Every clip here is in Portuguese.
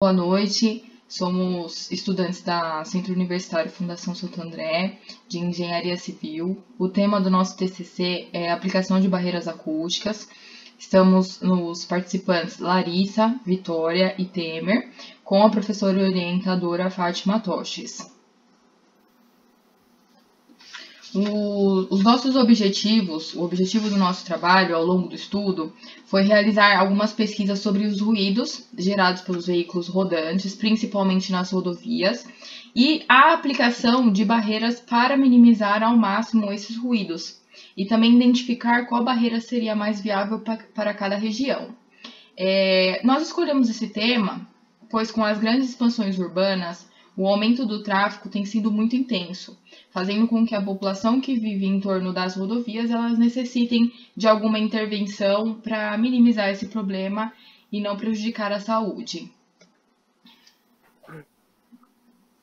Boa noite, somos estudantes da Centro Universitário Fundação Santo André, de Engenharia Civil. O tema do nosso TCC é Aplicação de Barreiras Acústicas. Estamos nos participantes Larissa, Vitória e Temer, com a professora orientadora Fátima Toches. Os nossos objetivos, o objetivo do nosso trabalho ao longo do estudo foi realizar algumas pesquisas sobre os ruídos gerados pelos veículos rodantes, principalmente nas rodovias, e a aplicação de barreiras para minimizar ao máximo esses ruídos, e também identificar qual barreira seria mais viável para cada região. É, nós escolhemos esse tema, pois com as grandes expansões urbanas, o aumento do tráfego tem sido muito intenso, fazendo com que a população que vive em torno das rodovias elas necessitem de alguma intervenção para minimizar esse problema e não prejudicar a saúde.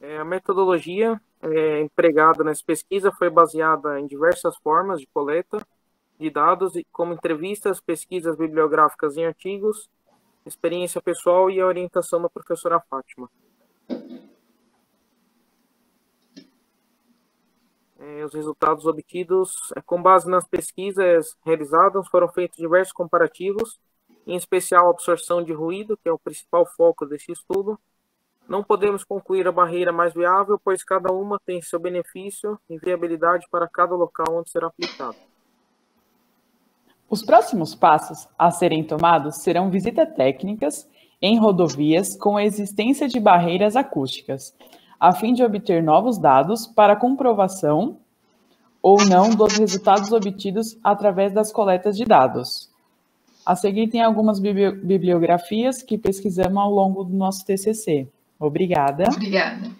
É, a metodologia é, empregada nessa pesquisa foi baseada em diversas formas de coleta de dados, como entrevistas, pesquisas bibliográficas em artigos, experiência pessoal e a orientação da professora Fátima. Os resultados obtidos, é, com base nas pesquisas realizadas, foram feitos diversos comparativos, em especial a absorção de ruído, que é o principal foco desse estudo. Não podemos concluir a barreira mais viável, pois cada uma tem seu benefício e viabilidade para cada local onde será aplicado. Os próximos passos a serem tomados serão visitas técnicas em rodovias com a existência de barreiras acústicas, a fim de obter novos dados para comprovação ou não dos resultados obtidos através das coletas de dados. A seguir tem algumas bibliografias que pesquisamos ao longo do nosso TCC. Obrigada. Obrigada.